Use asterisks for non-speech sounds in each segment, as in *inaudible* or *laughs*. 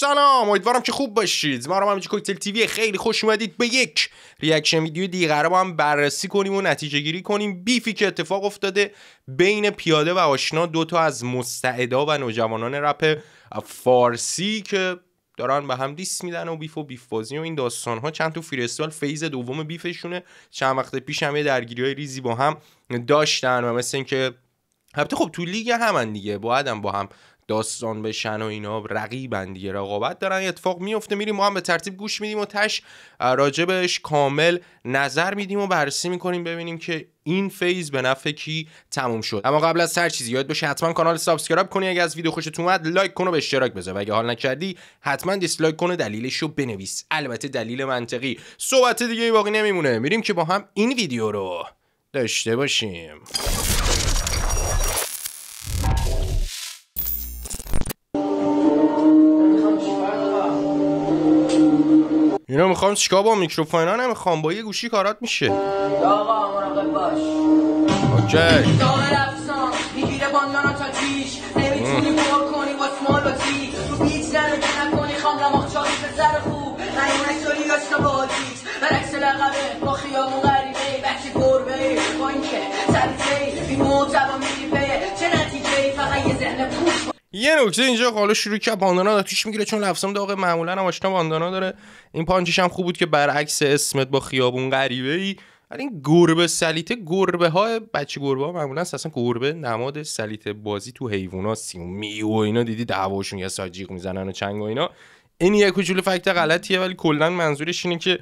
سلام امیدوارم که خوب باشید. ما رو هم کوکتل تیوی. خیلی خوش اومدید به یک reaction ویدیو دیگه. با هم بررسی کنیم و نتیجه گیری کنیم. beef ی که اتفاق افتاده بین پیاده و آشنا دوتا از مستعدا و نوجوانان رپ فارسی که دارن به هم diss میدن و beef و beef بازی و این داستان ها چند تو freestyle phase دوم beef شونه. چند وقت پیش هم یه درگیری های ریزی با هم داشتن و مثل اینکه البته خب تو لیگ همن دیگه. باید هم با هم داستان بشن و اینا رقیبن دیگه رقابت دارن اتفاق میفته میریم ما هم به ترتیب گوش میدیم و تهش راجبش کامل نظر میدیم و بررسی می‌کنیم ببینیم که این phase به نفع کی تموم شد. اما قبل از هر چیزی یاد باشه حتما کانال subscribe کنی اگه از ویدیو خوشت اومد لایک کن و به اشتراک بذار. و اگه حال نکردی حتما dislike کن و دلیلش رو بنویس. البته دلیل منطقی. صحبت دیگه باقی نمیمونه. میریم که با هم این ویدیو رو داشته باشیم. اینا می‌خوام چیکار با میکروفون ها نمی‌خوام با یه گوشی کارات میشه. آقا مراقب باش. اوکی. داره افسان می‌گیره باندانا تا نمی‌تونی یه نکته اینجا حالا شروع کرد باندانا داره توش می‌گیره چون لفظم داغ معمولا هم آشنا باندانا داره. این پانچش هم خوب بود که برعکس اسمت با خیابون غریبه ای ولی این گربه سلیته گربه ها بچه گربه ها معمولا اصلا گربه نماد سلیته بازی تو حیوونا سیمو میو اینا. دیدی دعواشون یه ساجیق می‌زنن و چنگ و اینا. این یه کوچولو فکت غلطیه ولی کلا منظورش اینه که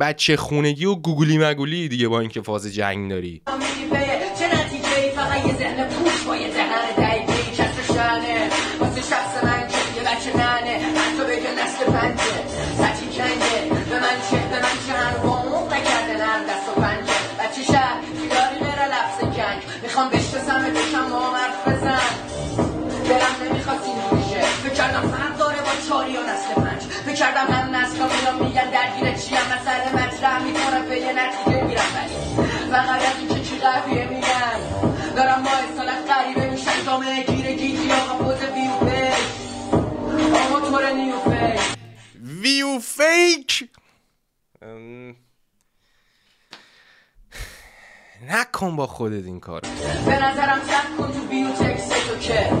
بچه خونگی و گوگلی مگولی دیگه با اینکه فاز جنگ داری. ننه حتی بگه نسل پنجه. سچی کنگه به من چه به من چه با موق نکرده نرم دست و پنجه. بچه شهر غیر لفظ کنگ می‌خوام بشتسم بکشم با هم حرف بزن. دلم نمی‌خواد این میشه فکر کردم فرق داره با چاری و نسل پنج. فکر کردم هم نسل میگن درگیر چیم مسئله مطرح می‌کنم به یه نتیجه میرم ولی فقط از این که چی قویه طور نیو فیک ویو فیک. نکن با خودت این کار به نظرم سب کن تو بیوتک ستو که.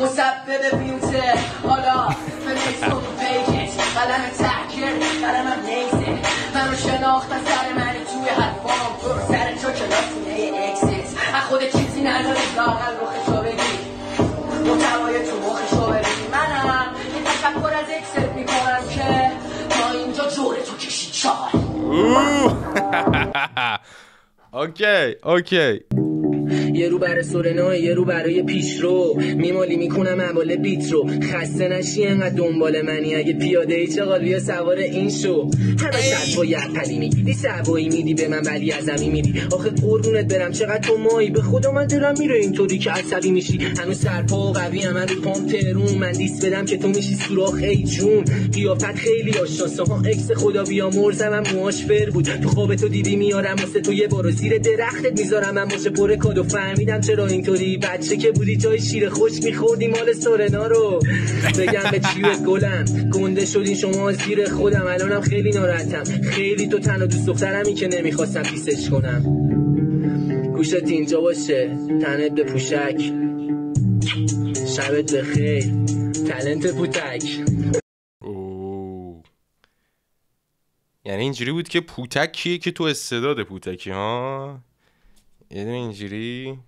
مسبب بیوته. حالا کن تو پیکت قلم تحکر قلمم نیزه منو شناخت از سر من توی حرفام. تو رو سر تو که لاسونه اکسیت از خود چیزی نداری لاغل رو چای اوکی اوکی یه رو برای سورنا یه رو برای پیشرو. میمالی می‌کنم اول بیت رو. خسته نشی انقدر دنبال منی؟ اگه پیاده ای چه بیا سوار این شو؟ همه شب با یرپلی میگیدی سوایی میدی به من ولی ازمی میدی. آخه قربونت برم چقدر تو مایی؟ به خدا من دلم میره اینطوری که عصبی میشی. هنوز سرپا و قوی هم رو پام ترون من دیس بدم که تو میشی سوراخ ای جون. قیافت خیلی آشناسه ها اکس خدا بیا مرزم هم موهاش فر بود. تو خواب تو دیدی میارم واسه تو. یه بارو زیر درختت می‌ذارم من باشه پر کادو فهمیدم چرا اینطوری. بچه که بودی جای شیر خوش میخوردی مال سورنا رو. بگم به چیو گلم. گنده شدین شما زیر خودم. الانم خیلی ناراحتم. خیلی تو تنها دوست دخترمی که نمی‌خواستم پیسش کنم. گوشت اینجا باشه. تنت به پوشک. شبت بخیر تلنت پوتک. یعنی اینجوری بود که پوتک کیه که تو استعداد پوتکی ها؟ یه دونه اینجوری.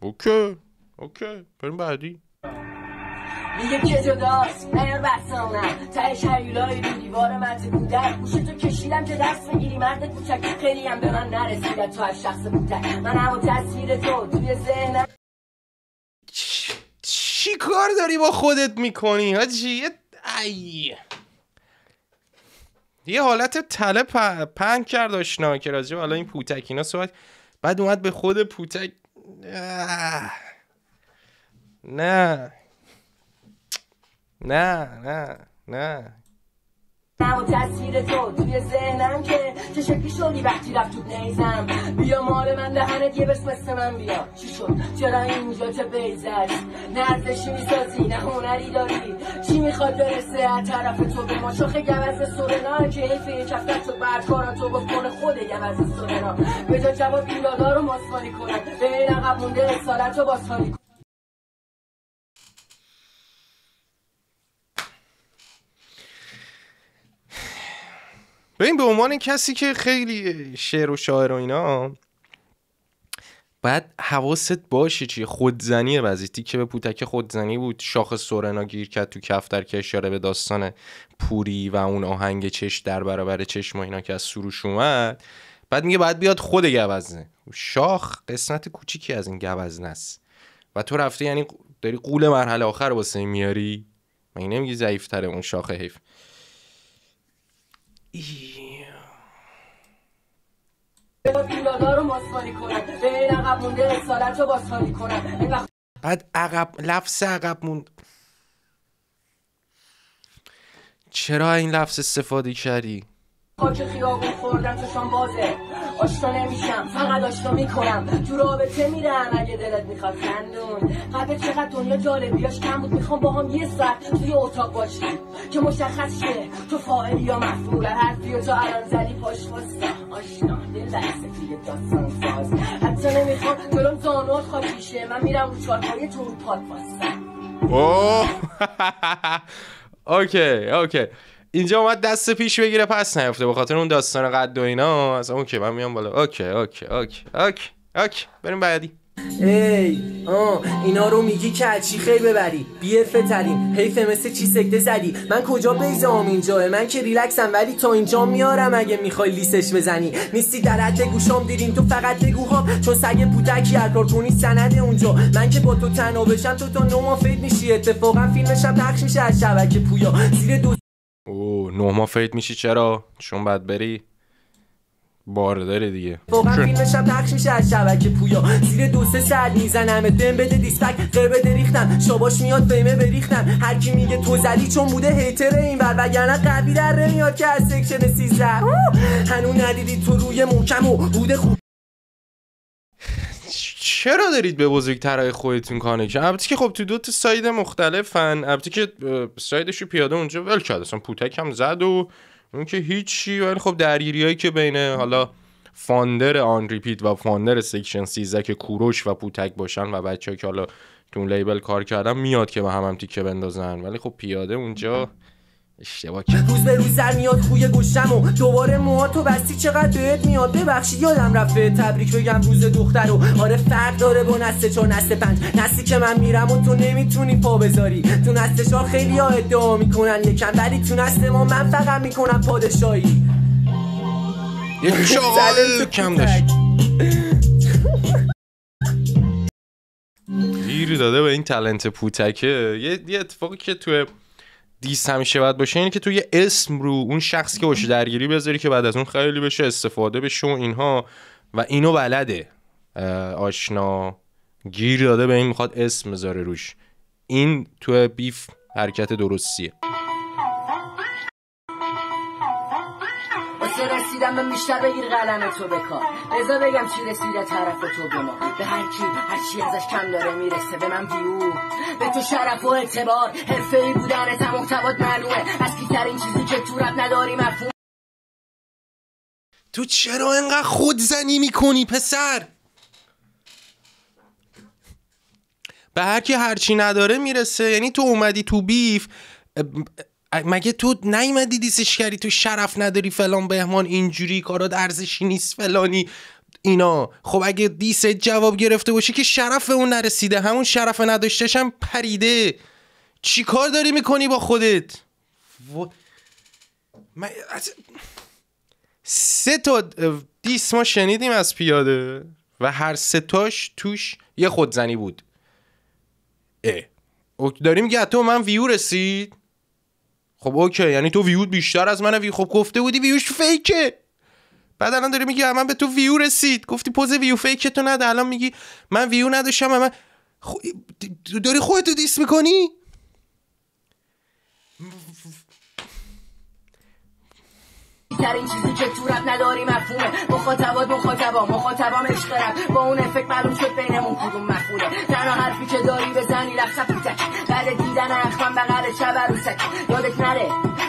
اوکی اوکی. بریم بعدی. میگه که جداست نیار بحثانم تهش هیولای رو دیوار مرد بودن. گوشتو کشیدم که دست بگیری مرد کوچک. خیلی هم به من نرسیدن تو از شخص بودن. من هم تصویر تو توی ذهنم. چی کار داری با خودت می‌کنی؟ حاجی یه ای. یه حالت تله پنگ کرد آشنا که راجع به حالا این پوتک اینا صحبت بعد اومد به خود پوتک. نه نه نه نه و تصویر تو توی ذهنم که چه شکلی شدی وقتی رفت تو نیزم بیا مال من دهنت یه بس مثل من بیا. چی شد؟ چرا اینجا چه بیزش؟ نه ارزشی می‌سازی نه هنری داری. چی می‌خواد برسه؟ از طرف تو به ما شاخه گوز سورنا. که حیف یه کفتر شد بعد کارا تو گفت کنه خود گوز سورنا. به جا جواب پیلادا رو ماسمالی کنم به این عقب مونده رسالت رو باسمالی ببین به عنوان کسی که خیلی شعر و شاعر و اینا بعد حواست باشه چی خودزنیه بعضی تیکه به پوتک خودزنی بود. شاخ سورنا گیر کرد تو کفتر که اشاره به داستان پوری و اون آهنگ چش در برابر چشم و اینا که از سروش اومد. بعد میگه بعد بیاد خود گوزنه. شاخ قسمت کوچیکی از این گوزنه است. و تو رفته یعنی داری قول مرحله آخر واسه میاری؟ مگه نمیگی ضعیفتره اون شاخ حیف. رو به این عقب مونده رو بعد عقب لفظ عقب موند. چرا این لفظ استفاده کردی؟ خاک خیابون خوردم چشم بازه. آشنا نمیشم فقط آشنا می‌کنم. تو رابطه میرم. اگه دلت می‌خواد خندون. قبل چقدر دنیا جالبیاش کم بود. می‌خوام با هم یه ساعت توی اتاق باشیم که مشخص شه. تو فاعلی یا مفعول حرفی و تو الان زدی پاش واسه آشنا دل دست توی داستان ساز. حتی نمی‌خوام جلوم زانوات خاکی من میرم رو تو رو پاد واسه. اوه. *laughs* اوکی اوکی. اینجا اومد دست پیش بگیره پس نیفته به خاطر اون داستان قد و اینا. از اوکی من میام بالا. اوکی اوکی اوکی اوکی اوکی. بریم بعدی. ای آه اینا رو میگی که چی خیر ببری؟ بیرفه ترین. حیف مثل چی سکته زدی. من کجا بیزام اینجا؟ من که ریلکسم ولی تا اینجا میارم اگه می‌خوای لیسش بزنی. نیستی در حد گوشام دیرین تو فقط ها چون سگ پودکی هر کار کنی سند اونجا. من که با تو تنها بشم تو تا نو ماه فید میشی. اتفاقا فیلمشم پخش میشه از شبکه پویا. زیر دو اوه نه ماه فیت میشی چرا؟ چون بعد بری بارداره دیگه. واقعا فیلمشم پخش میشه از شبکه پویا. زیر دو سه سر می‌زنم دم بده دیسپک. غیر بده ریختم شاباش میاد فیمه بریختم. هر کی میگه تو زدی چون بوده هیتر این بر وگرنه قوی در نمیاد که از سکشن سیزده. هنو ندیدی تو روی محکم و بوده خوب چرا دارید به بزرگترهای خودتون کانکشن؟ البته که خب تو دو تا ساید مختلفن. البته که side ش پیاده اونجا ول کرد. اصلا پوتک هم زد و اون که هیچی. ولی خب درگیریایی که بین حالا founder On Repeat و founder Section 13 که کوروش و پوتک باشن و بچه که حالا تو label کار کردن میاد که به هم هم تیکه بندازن. ولی خب پیاده اونجا اشتباه کرد. روز به روز در میاد خوی گشتم و دوباره موهاتو بستی چقدر بهت میاد؟ ببخشی یادم رفته تبریک بگم روز دختر و آره فرق داره با نسل چهار نسل پنج. نسلی که من میرم و تو نمی‌تونی پا بذاری. تو نسل چهار خیلی ها ادعا می‌کنن. یکم ولی تو نسل ما من فقط می‌کنم پادشاهی. یه *laughs* کم. داشت. گیر داده به این تلنت پوتکه. یه, یه اتفاقی که توی دیس همیشه باید باشه اینه که تو یه اسم رو اون شخصی که باشه درگیری بذاری که بعد از اون خیلی بشه استفاده بشه و اینها. و اینو بلده. آشنا گیر داده به این می‌خواد اسم بذاره روش. این تو بیف حرکت درستیه. من بیشتر بگیر قلم تو بکار. بذار بگم چی رسیده طرف تو به ما. به هر کی هر چی ازش کم داره می‌رسه به من ویو به تو شرف و اعتبار حرفه ای بودن تا محتوات معلومه. از کی این چیزی که تو رب نداری مفهوم؟ تو چرا انقدر خودزنی می‌کنی پسر؟ به هر کی هرچی نداره می‌رسه. یعنی تو اومدی تو بیف مگه تو نیومدی دیسش کردی؟ تو شرف نداری فلان بهمان اینجوری کارات ارزشی نیست فلانی. اینا. خب اگه دیست جواب گرفته باشی که شرف به اون نرسیده. همون شرف نداشتش هم پریده. چی کار داری می‌کنی با خودت؟ و... من... از- سه تا دیس ما شنیدیم از پیاده و هر سه تاش توش یه خودزنی بود. اه. ok- داری میگه تو من ویو رسید. خب okay یعنی تو ویو بیشتر از من ویو خب گفته بودی view ش fake ه. بعد الان داری میگی من به تو ویو رسید. گفتی پوز view fake تو نده. الان میگی من ویو نداشتم من خب داری خودتو diss می‌کنی؟ تر این چیزی که تو رپ نداری مفهومه. مخاطبات مخاطبا مخاطبام عشق رپ با اون effect معلوم شد بینمون کدوم مفهوله تنها حرفی که داری بزنی رقص پوتک بعد دیدن اخوان بغل شب عروسک یادت نره؟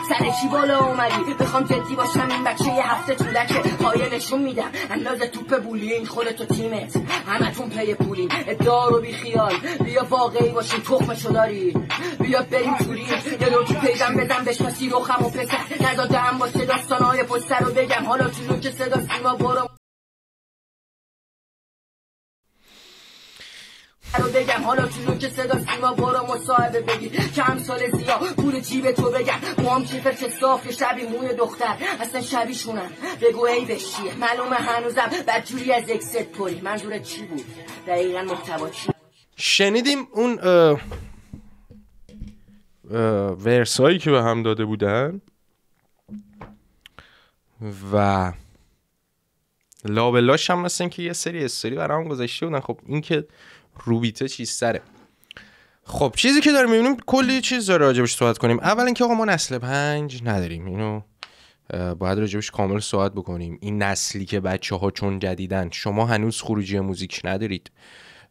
سر کی بالا اومدی؟ بخوام جدی باشم این بچه یه هفته طولکه. پایه نشون میدم. اندازه توپ بولی خودت و تیمت. همتون پی پولی ادعا رو بی خیال. بیا واقعی باشی تخمشو داری. بیا بریم توری. یه تو پیدم بدم بشناسی روخم و پسر. نداده هم واسه داستانهای پشت رو بگم. حالا تو که صدا سیما برو. رو بگم. حالا تو که صدا سیما برو. مصاحبه بگیر کم سال زیا پول جیب تو بگم. موام کیفر چه صاف که شبی موی دختر. اصلا شبیشونم بگو ای بشیه معلومه هنوزم بدجوری از اکست پری منظورت چی بود؟ دقیقا محتوا چی؟ شنیدیم اون اه، ورسایی که به هم داده بودن. و لابلاش هم مثل که یه سری استوری برام گذاشته بودن. خب این که روبیته چیز سره. خب چیزی که داریم می‌بینیم کلی چیز داره راجبش صحبت کنیم. اول اینکه آقا ما نسل پنج نداریم. اینو باید راجبش کامل صحبت بکنیم. این نسلی که بچه ها چون جدیدن شما هنوز خروجی موزیک ندارید.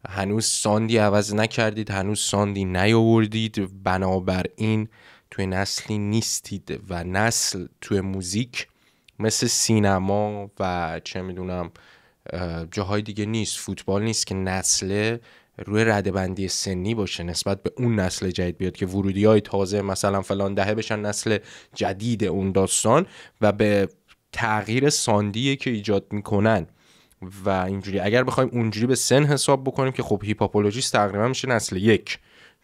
هنوز ساندی عوض نکردید. هنوز ساندی نیاوردید. بنابراین توی نسلی نیستید و نسل توی موزیک مثل سینما و چه می‌دونم اه، جاهای دیگه نیست. فوتبال نیست که نسل روی رده بندی سنی باشه نسبت به اون نسل جدید بیاد که ورودی های تازه مثلا فلان دهه بشن نسل جدید اون داستان و به تغییر sound ی که ایجاد می‌کنن. و اینجوری اگر بخوایم اونجوری به سن حساب بکنیم که خب Hiphopologist تقریبا میشه نسل یک.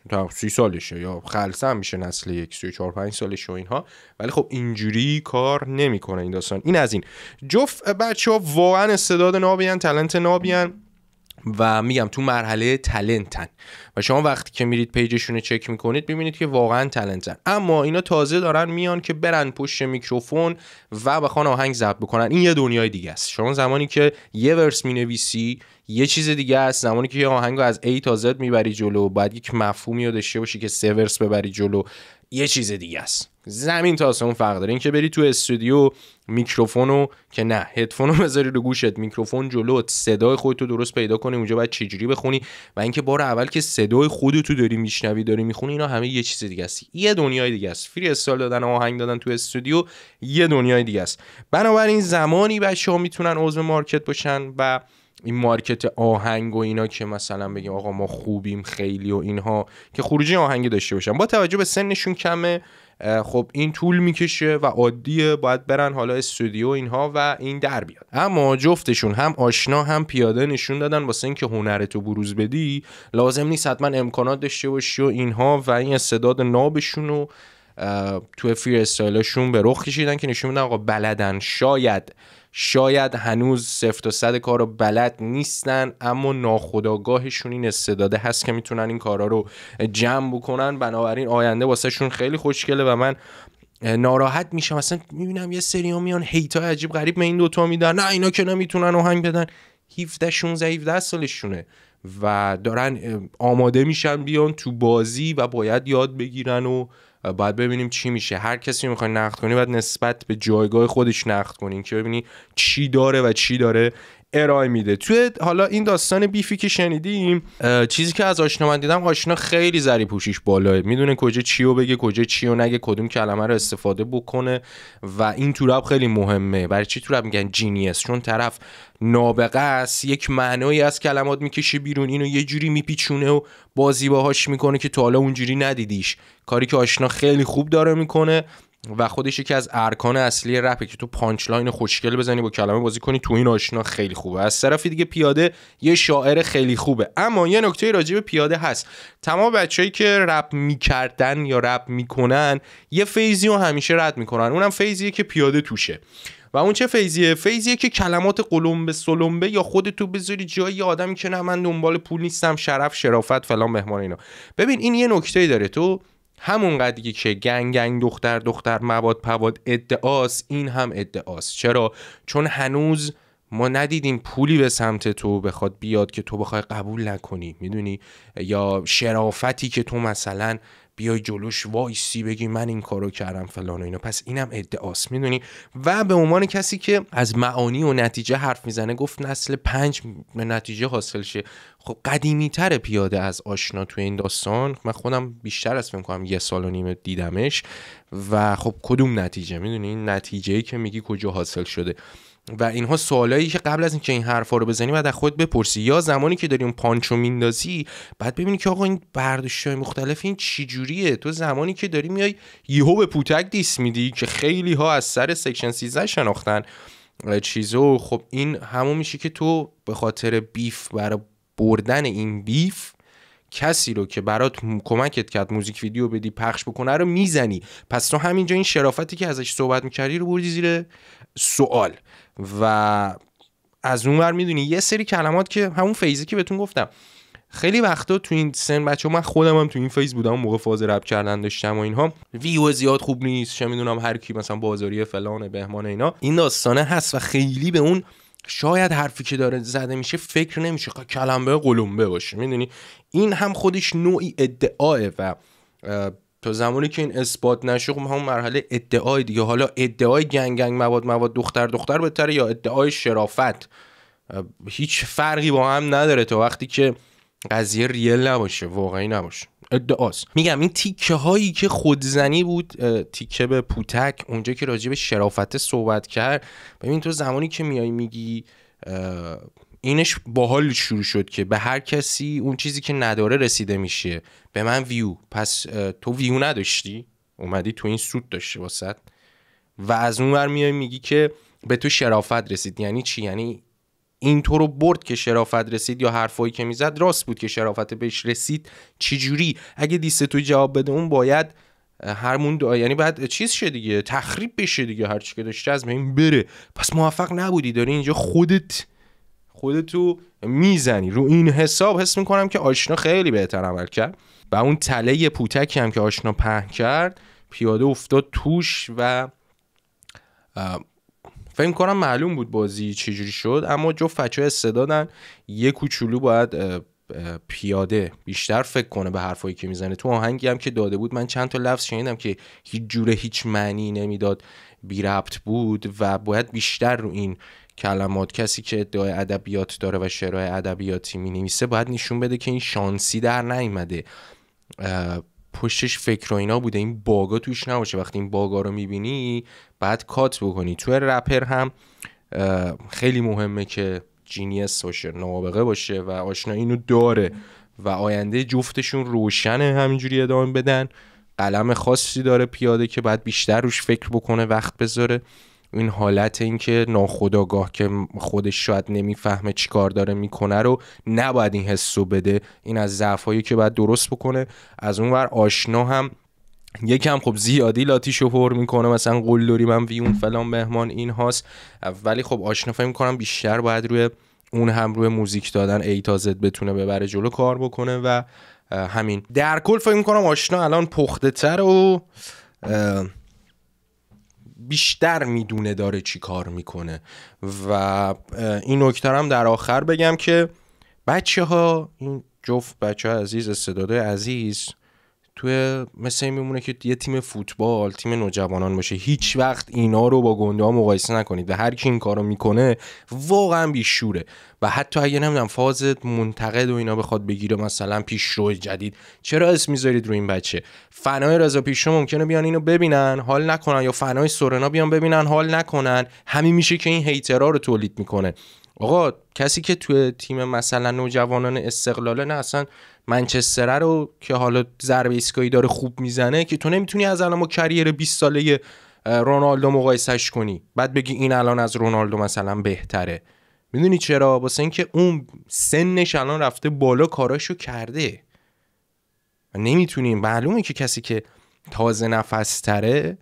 تا سی سالشه یا خلسه هم میشه نسل یک سی چهار پنج سالشه و اینها. ولی خب اینجوری کار نمی‌کنه این داستان. این از این. جفت بچه ها واقعا استعداد نابیان تلنت نابیان. و میگم تو مرحله تلنتن و شما وقتی که میرید پیجشون رو چک می‌کنید می‌بینید که واقعا تلنتن اما اینا تازه دارن میان که برن پشت میکروفون و بخوان آهنگ ضبط بکنن. این یه دنیای دیگه است. شما زمانی که یه ورس می‌نویسی یه چیز دیگه است. زمانی که یه آهنگ از A تا Z می‌بری جلو باید یک مفهومی رو داشته باشی که سه ورس ببری جلو یه چیز دیگه است. زمین تا آسمون فرق داره. اینکه بری تو استودیو میکروفونو که نه هدفونو بذاری رو گوشت. میکروفون جلوت صدای خودتو درست پیدا کنی اونجا باید چجوری بخونی. و اینکه بار اول که صدای خودتو داری میشنوی داری می‌خونی اینا همه یه چیز دیگه است. یه دنیای دیگه است. freestyle دادن و آهنگ دادن تو استودیو یه دنیای دیگه است. بنابراین زمانی بچه ها می‌تونن عضو مارکت باشن و این مارکت آهنگ و اینا که مثلا بگیم آقا ما خوبیم خیلی و اینها که خروجی آهنگی داشته باشن. با توجه به سنشون کمه. خب این طول می‌کشه و عادیه باید برن حالا استودیو اینها و این در بیاد اما جفتشون هم آشنا هم پیاده نشون دادن واسه اینکه هنرتو بروز بدی لازم نیست حتما امکانات داشته باشی و اینها و این استعداد نابشون رو توی فری استایلشون به رخ کشیدن که نشون میدن آقا بلدن شاید شاید هنوز سفت و صد کار رو بلد نیستن اما ناخداگاهشون این استعداده هست که می‌تونن این کارا رو جمع بکنن. بنابراین آینده واسهشون خیلی خوشگله و من ناراحت میشم. اصلا می‌بینم یه سری ها میان هیت های عجیب غریب به این دوتا میدن. نه اینا که نمی‌تونن آهنگ بدن. 17 16 17 سالشونه و دارن آماده میشن بیان تو بازی و باید یاد بگیرن و باید ببینیم چی میشه. هر کسی می‌خوای نقد کنی باید نسبت به جایگاه خودش نقد کنی. که ببینی چی داره و چی داره ارائه میده. توی حالا این داستان بیفی که شنیدیم چیزی که از آشنا من دیدم آشنا خیلی ضریب هوشیش بالاه. می‌دونه کجا چی رو بگه کجا چی رو نگه کدوم کلمه رو استفاده بکنه و این تو خیلی مهمه. برای چی تو میگن؟ genius چون طرف نابغه است. یک معنایی از کلمات می‌کشه بیرون. اینو یه جوری میپیچونه و بازی باهاش می‌کنه که تا حالا اونجوری ندیدیش. کاری که آشنا خیلی خوب داره می‌کنه و خودش یکی از ارکان اصلی رپه که تو punchline خوشگل بزنی با کلمه بازی کنی تو این آشنا خیلی خوبه. از طرف دیگه پیاده یه شاعر خیلی خوبه. اما یه نکته راجع به پیاده هست. تمام بچه‌ای که رپ می‌کردن یا رپ می‌کنن یه فیزی رو همیشه رد می‌کنن. اونم فیزیه که پیاده توشه. و اون چه فیزیه فیزیه که کلمات قلمبه سلمبه یا خودتو بذاری جای آدمی که نه من دنبال پول نیستم شرف شرافت فلان مهمان اینا. ببین این یه نکته داره. تو همون قدری که گنگ گنگ دختر دختر مواد پواد ادعاست این هم ادعاست. چرا؟ چون هنوز ما ندیدیم پولی به سمت تو بخواد بیاد که تو بخوای قبول نکنی می‌دونی؟ یا شرافتی که تو مثلا بیای جلوش وایسی بگی من این کارو کردم فلان و اینا. پس اینم ادعاست می‌دونی؟ و به عنوان کسی که از معانی و نتیجه حرف می‌زنه گفت نسل پنج به نتیجه حاصل شه. خب قدیمی تر پیاده از آشنا توی این داستان. من خودم بیشتر از فکر کنم یه سال و نیم دیدمش. و خب کدوم نتیجه؟ می‌دونی؟ نتیجه ای که میگی کجا حاصل شده. و اینها سوالایی که قبل از اینکه این حرفا رو بزنی بعد از خود بپرسی. یا زمانی که داری اون پانچو میندازی بعد ببینی که آقا این برداشت مختلف این چی جوریه تو زمانی که داری میای یهو به پوتک دیس میدی که خیلی ها از سر section 13 شناختن. چیزو خب این همون میشه که تو به خاطر beef برای بردن این beef کسی رو که برات کمکت کرد music video بدی پخش بکنه رو می‌زنی. پس تو همینجا این شرافتی که ازش صحبت می‌کردی رو بردی زیر سوال. و از اون ور می‌دونی. یه سری کلمات که همون phase ی که بهتون گفتم. خیلی وقتا تو این سن بچه من خودم هم تو این phase بودم موقع فاز رپ کردن داشتم و اینها. ویو زیاد خوب نیست چه می‌دونم هر کی مثلا بازاری فلان بهمان اینا. این داستانه هست و خیلی به اون شاید حرفی که داره زده میشه فکر نمیشه. کلمه قلمبه باشه می‌دونی؟ این هم خودش نوعی ادعاه و تا زمانی که این اثبات نشه خب همون مرحله ادعای دیگه. حالا ادعای گنگ گنگ مواد مواد دختر دختر بهتره یا ادعای شرافت؟ هیچ فرقی با هم نداره تا وقتی که قضیه ریل نباشه واقعی نباشه. ادعاست. میگم این تیکه هایی که خودزنی بود تیکه به پوتک اونجا که راجع به شرافت صحبت کرد. ببین تو زمانی که میای میگی اینش باحال شروع شد که به هر کسی اون چیزی که نداره رسیده میشه. به من ویو پس تو ویو نداشتی؟ اومدی تو این سود داشته واسط. و از اون ور میای میگی که به تو شرافت رسید. یعنی چی؟ یعنی این تو رو برد که شرافت رسید یا حرفایی که می‌زد؟ راست بود که شرافت بهش رسید. چجوری؟ اگه دیست تو جواب بده اون باید هرمون دو... یعنی بعد چیز شه دیگه تخریب بشه دیگه. هر چی که داشته از بین بره. پس موفق نبودی. داری اینجا خودت خودتو می‌زنی. رو این حساب حس می‌کنم که آشنا خیلی بهتر عمل کرد. و اون تله پوتکی هم که آشنا پهن کرد پیاده افتاد توش و فکر کنم معلوم بود بازی چجوری شد اما جو فچه استعدادن یه کوچولو باید پیاده بیشتر فکر کنه به حرفایی که می‌زنه. تو آهنگی هم که داده بود من چند تا لفظ شنیدم که هیچ جوره هیچ معنی نمی‌داد بی ربط بود و باید بیشتر رو این کلمات کسی که ادعای ادبیات داره و شعرهای ادبیاتی می نویسه باید نشون بده که این شانسی در نیومده. پشتش فکر و اینا بوده. این باگا توش نباشه. وقتی این باگا رو می‌بینی بعد کات بکنی. تو رپر هم خیلی مهمه که جینیس باشه نابغه باشه و آشنا اینو داره و آینده جفتشون روشنه همینجوری ادامه بدن. قلم خاصی داره پیاده که بعد بیشتر روش فکر بکنه وقت بذاره. این حالت اینکه ناخداگاه که خودش شاید نمی‌فهمه چیکار داره می‌کنه رو نباید این حسو بده. این از ضعفایی که باید درست بکنه. از اون ور آشنا هم یکم خب زیادی لاتیشو پر می‌کنه. مثلا قلدری من وی اون فلان مهمان این هاست. ولی خب آشنا فکر می‌کنم بیشتر باید روی اون هم روی موزیک دادن ای تا زد بتونه ببره جلو کار بکنه و همین. در کل فکر می‌کنم آشنا الان پخته تر و بیشتر می‌دونه داره چی کار می‌کنه. و این نکته هم در آخر بگم که بچه ها این جفت بچه ها عزیز استعداده عزیز توی مثل این میمونه که یه تیم فوتبال تیم نوجوانان باشه. هیچ وقت اینا رو با گنده ها مقایسه نکنید. و هر کی این کارو می‌کنه واقعا بیشوره. و حتی اگه نمی‌دونم فاز منتقد و اینا بخواد بگیره مثلا پیشرو جدید. چرا اسم می‌ذارید رو این بچه؟ فنای رضا پیشرو ممکنه بیان اینو ببینن حال نکنن. یا فنای سورنا بیان ببینن حال نکنن. همین میشه که این هیترها رو تولید می‌کنه. آقا کسی که توی تیم مثلا نوجوانان استقلاله نه اصلا منچستر رو که حالا ضربه ایستگاهی داره خوب می‌زنه که تو نمی‌تونی از الان کریر 20 ساله رونالدو مقایسش کنی. بعد بگی این الان از رونالدو مثلا بهتره. می‌دونی چرا؟ واسه اینکه اون سنش الان رفته بالا کاراشو کرده. و نمی‌تونیم. معلومه که کسی که تازه نفس تره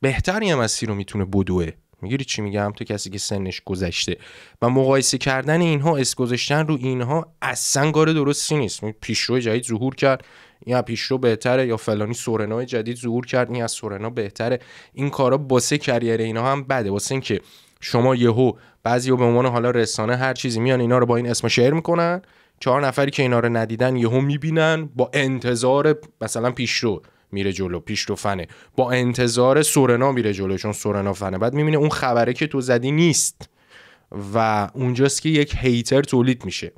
بهتری هم از رو می‌تونه بدوه. می‌گیری چی میگم؟ تو کسی که سنش گذشته و مقایسه کردن اینها اس گذاشتن رو اینها اصلا کار درستی نیست. پیشرو جدید ظهور کرد از پیشرو بهتره یا فلانی سورنا جدید ظهور کرد این از سورنا بهتره. این کارا باسه کریر اینا هم بده. واسه اینکه شما یهو بعضی به عنوان حالا رسانه هر چیزی میان اینا رو با این اسم شعر می‌کنن چهار نفری که اینا رو ندیدن یهو می‌بینن با انتظار مثلا پیشرو. میره جلو پیشرو فنه. با انتظار سورنا میره جلو چون سورنا فنه. بعد می‌بینه اون خبره که تو زدی نیست. و اونجاست که یک هیتر تولید میشه.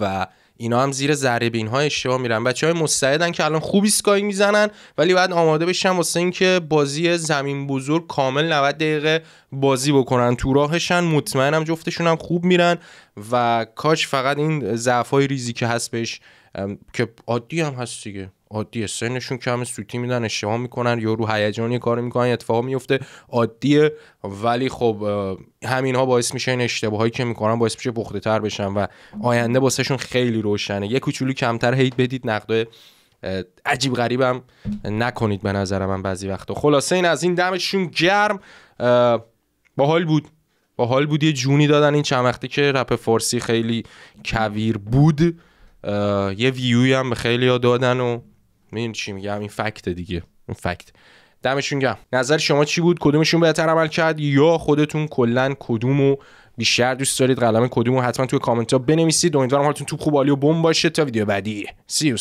و اینا هم زیر ذره بین ها اشتباه میرن. بچه های مستعدن که الان خوب اسکای می‌زنن ولی بعد آماده بشن واسه اینکه بازی زمین بزرگ کامل 90 دقیقه بازی بکنن. تو راهشن مطمئنم جفتشون هم خوب میرن. و کاش فقط این ضعف های ریزی که هست بهش که عادی هم هست دیگه. عادیه. سنشون کم سوتی میدن اشتباه می‌کنن یا رو هیجانی کار می‌کنن اتفاق میفته. عادیه. ولی خب همینها باعث میشه این اشتباهایی که می‌کنن باعث میشه پخته تر بشن و آینده واسهشون خیلی روشنه. یه کوچولو کمتر هیت بدید نقد عجیب غریبم نکنید به نظر من بعضی وقتا. خلاصه این از این دمشون گرم. باحال بود. باحال بود. یه جونی دادن این چند وقته که رپ فارسی خیلی کویر بود. یه ویوی هم به خیلی دادن و می‌دونی چی میگم؟ این فکت دیگه. این فکت. دمشون گرم. نظر شما چی بود؟ کدومشون بهتر عمل کرد یا خودتون کلا کدومو بیشتر دوست دارید؟ قلم کدومو حتما توی کامنت ها بنویسید. امیدوارم حالتون توپ خوب و بم باشه. تا ویدیو بعدی. سی